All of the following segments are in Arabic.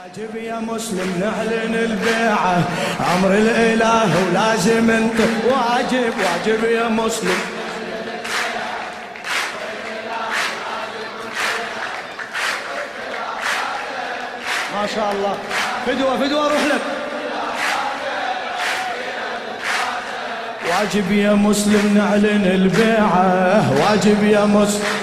واجب يا مسلم نعلن البيعة. أمر الإله ولازم أنت. واجب واجب يا مسلم. ما شاء الله. فدوة فدوة روح لك. واجب يا مسلم نعلن البيعة. واجب يا مسلم.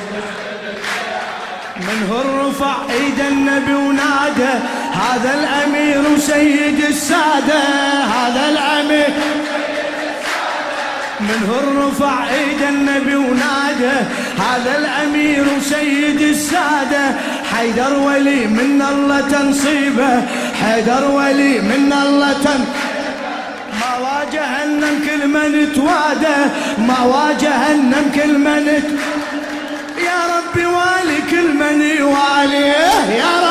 منه الرفع إيد النبي ونادى هذا الأمير وسيد السادة هذا الأمير منه الرفع ايد النبي ونادى هذا الأمير وسيد السادة حيدر ولي من الله تنصيبه حيدر ولي من الله تن ما واجه النم كل من تواده ما واجه النم كل من يا ربي والي كل من يواليه يا ربي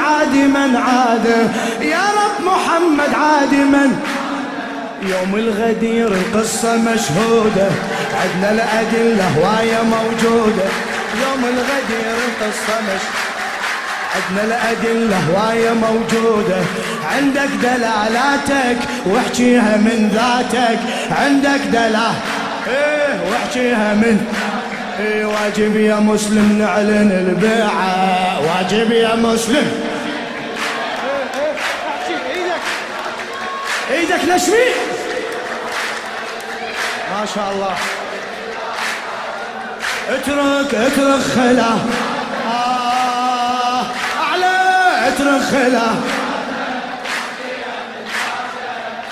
عادي من عاده يا رب محمد عادي من يوم الغدير القصة مشهودة عدنا الأدلة هواية موجودة. يوم الغدير القصة مشهودة عندنا الأدلة هواية موجودة. عندك دلالاتك واحكيها من ذاتك. عندك دلالة إيه واحكيها من إيه واجب يا مسلم نعلن البيعة. واجب يا مسلم نشمي ما شاء الله. اترك اترك خلاف ترخله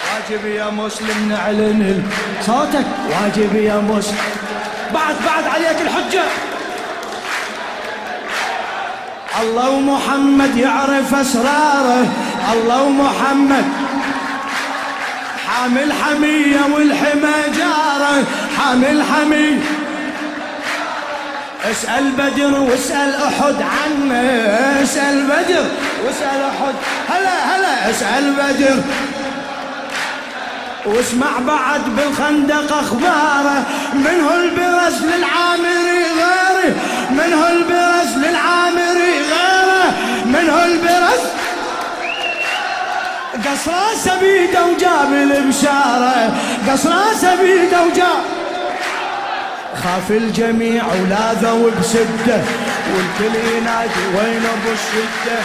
واجب يا مسلم نعلن صوتك. واجب يا مسلم بعد بعد عليك الحجة. الله ومحمد يعرف أسراره. الله ومحمد حامل حمية والحمى جارة حامل حمية. اسأل بدر واسأل أحد عنه اسأل بدر واسأل أحد. هلا هلا اسأل بدر. واسمع بعد بالخندق أخباره من هو البرز للعامري قص راسه بيده وجاب البشاره قص راسه بيده وجاب خاف الجميع ولاذوا بسده والكل ينادي وين أبو الشدة.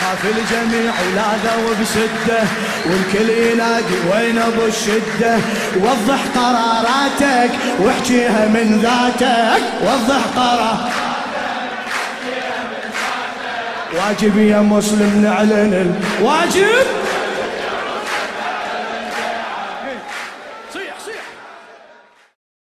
خاف الجميع ولاذوا بسده والكل ينادي وين أبو الشدة. وضح قراراتك واحكيها من ذاتك وضح قراراتك واجب يا مسلم نعلن الواجب